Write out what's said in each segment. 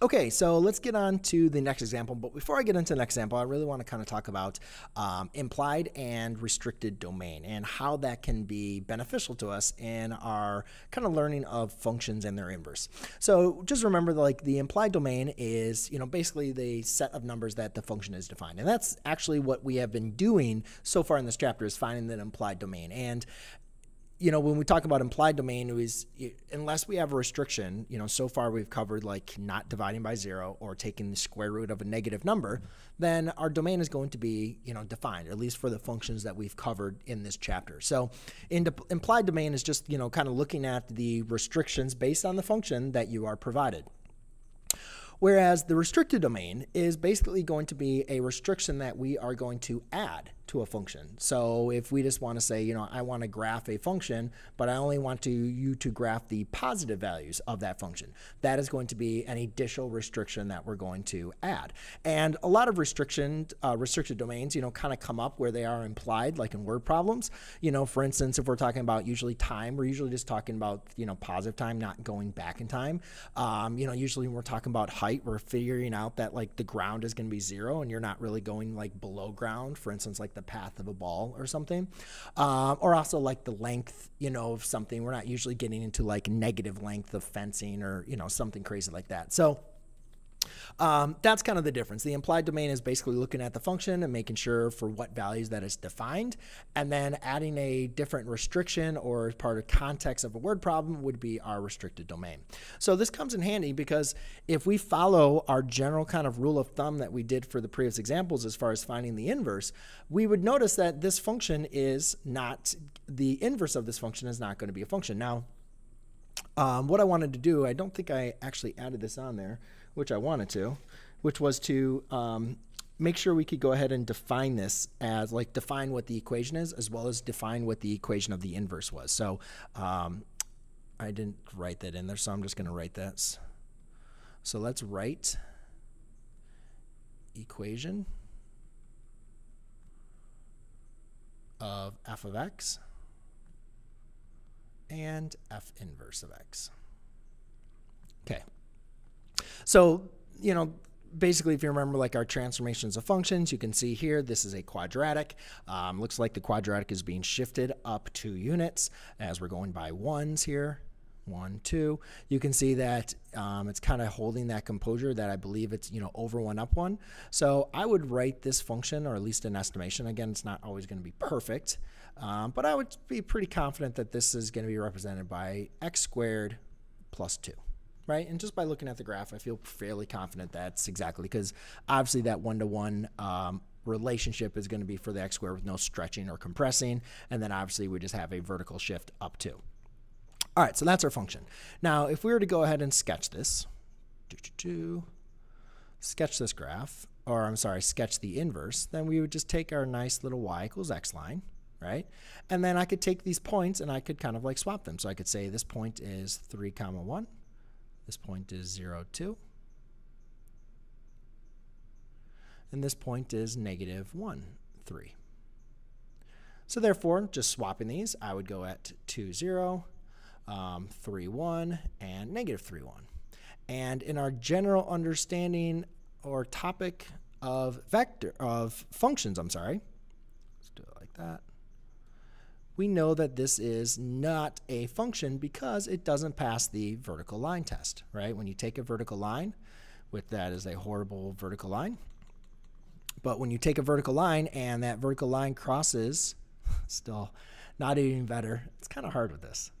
Okay, so let's get on to the next example. But before I get into the next example, I really want to kind of talk about um, implied and restricted domain and how that can be beneficial to us in our kind of learning of functions and their inverse. So just remember, like the implied domain is, you know, basically the set of numbers that the function is defined, and that's actually what we have been doing so far in this chapter is finding the implied domain. And you know, when we talk about implied domain, is unless we have a restriction, you know, so far we've covered like not dividing by zero or taking the square root of a negative number, then our domain is going to be, you know, defined, at least for the functions that we've covered in this chapter. So, implied domain is just, you know, kind of looking at the restrictions based on the function that you are provided. Whereas the restricted domain is basically going to be a restriction that we are going to add to a function. So if we just want to say, you know, I want to graph a function, but I only want to you to graph the positive values of that function, that is going to be an additional restriction that we're going to add. And a lot of restriction, uh, restricted domains, you know, kind of come up where they are implied, like in word problems. You know, for instance, if we're talking about usually time, we're usually just talking about, you know, positive time, not going back in time. Um, you know, usually when we're talking about height, we're figuring out that like the ground is going to be zero and you're not really going like below ground. For instance, like the path of a ball or something. Um, or also like the length, you know, of something. We're not usually getting into like negative length of fencing or, you know, something crazy like that. So um, that's kind of the difference. The implied domain is basically looking at the function and making sure for what values that is defined, and then adding a different restriction or part of context of a word problem would be our restricted domain. So this comes in handy because if we follow our general kind of rule of thumb that we did for the previous examples as far as finding the inverse, we would notice that this function is not, the inverse of this function is not going to be a function. Now, um, what I wanted to do, I don't think I actually added this on there which I wanted to, which was to um, make sure we could go ahead and define this as like define what the equation is as well as define what the equation of the inverse was. So um, I didn't write that in there, so I'm just going to write this. So let's write equation of f of x and f inverse of x. Okay. So, you know, basically, if you remember like our transformations of functions, you can see here, this is a quadratic. Um, looks like the quadratic is being shifted up two units as we're going by ones here. One, two. You can see that um, it's kind of holding that composure that I believe it's, you know, over one, up one. So I would write this function, or at least an estimation. Again, it's not always going to be perfect, um, but I would be pretty confident that this is going to be represented by x squared plus 2 right? And just by looking at the graph, I feel fairly confident that's exactly because obviously that one to one relationship is going to be for the x squared with no stretching or compressing, and then obviously we just have a vertical shift up two. All right, so that's our function. Now, if we were to go ahead and sketch this, sketch this graph, or I'm sorry, sketch the inverse, then we would just take our nice little y equals x line, right? And then I could take these points and I could kind of like swap them. So I could say this point is 3 comma 1, this point is 0, 2. And this point is negative 1, 3. So therefore, just swapping these, I would go at 2, 0, um, 3, 1, and negative 3, 1. And in our general understanding or topic of vector of functions, I'm sorry, let's do it like that we know that this is not a function because it doesn't pass the vertical line test, right? When you take a vertical line, with that is a horrible vertical line. But when you take a vertical line and that vertical line crosses, still not even better. It's kind of hard with this.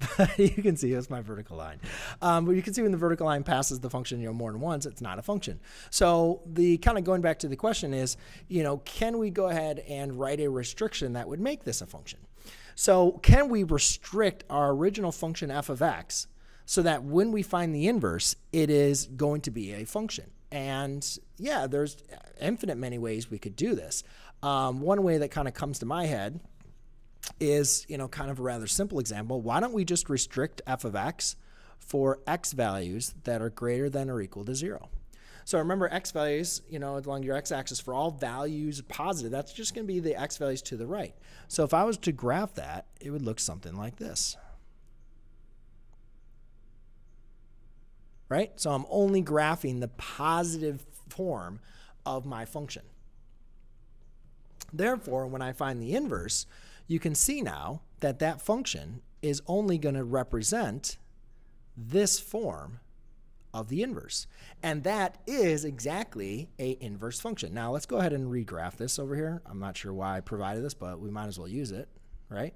you can see it's my vertical line. Um, but you can see when the vertical line passes the function, you know, more than once, it's not a function. So the kind of going back to the question is, you know, can we go ahead and write a restriction that would make this a function? So can we restrict our original function f of x so that when we find the inverse, it is going to be a function? And yeah, there's infinite many ways we could do this. Um, one way that kind of comes to my head is, you know, kind of a rather simple example. Why don't we just restrict f of x for x values that are greater than or equal to zero? So remember x values, you know, along your x-axis for all values positive, that's just going to be the x values to the right. So if I was to graph that, it would look something like this. right? So I'm only graphing the positive form of my function. Therefore, when I find the inverse, you can see now that that function is only going to represent this form of the inverse. And that is exactly a inverse function. Now let's go ahead and regraph this over here. I'm not sure why I provided this, but we might as well use it, right?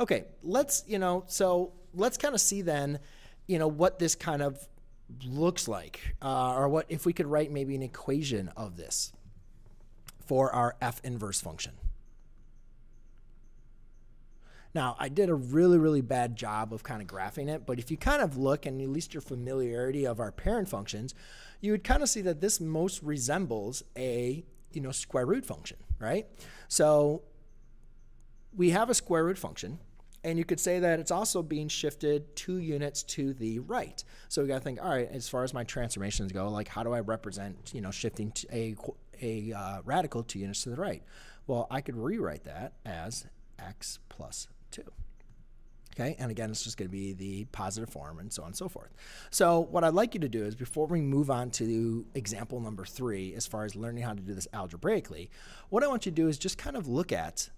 Okay, let's, you know, so let's kind of see then, you know, what this kind of looks like, uh, or what if we could write maybe an equation of this for our f inverse function. Now, I did a really, really bad job of kind of graphing it, but if you kind of look and at least your familiarity of our parent functions, you would kind of see that this most resembles a, you know, square root function, right? So we have a square root function, and you could say that it's also being shifted two units to the right. So we got to think, all right, as far as my transformations go, like how do I represent, you know, shifting a, a uh, radical two units to the right? Well, I could rewrite that as x plus 2. Okay, and again, it's just going to be the positive form and so on and so forth. So what I'd like you to do is before we move on to example number three, as far as learning how to do this algebraically, what I want you to do is just kind of look at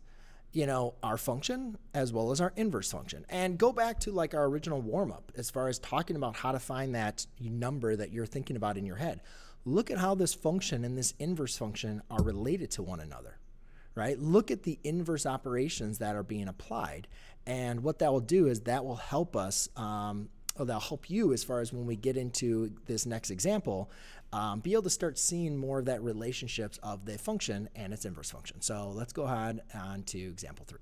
you know, our function as well as our inverse function. And go back to like our original warm up as far as talking about how to find that number that you're thinking about in your head. Look at how this function and this inverse function are related to one another right? Look at the inverse operations that are being applied. And what that will do is that will help us, um, or that'll help you as far as when we get into this next example, um, be able to start seeing more of that relationships of the function and its inverse function. So let's go ahead on to example three.